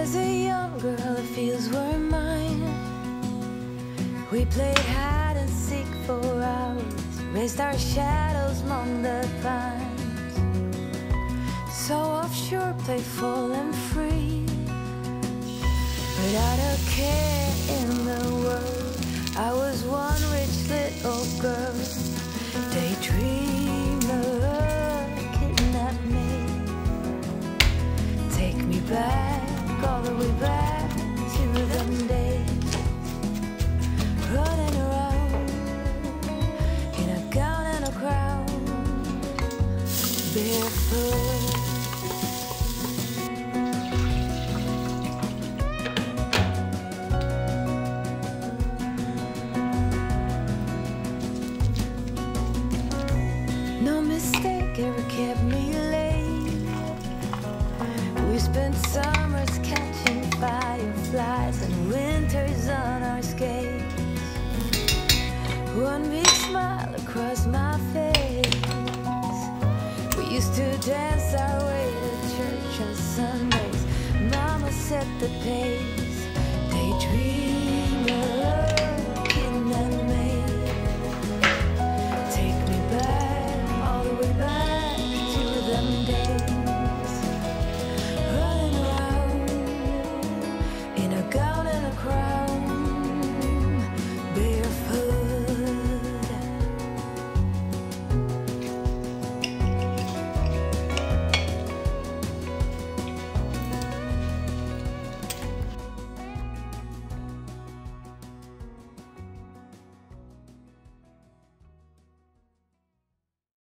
As a young girl, the fields were mine. We played hide and seek for hours, raised our shadows among the pines. So offshore, playful and free, without a care. One big smile across my face. Dance our way to church on Sundays. Mama set the pace.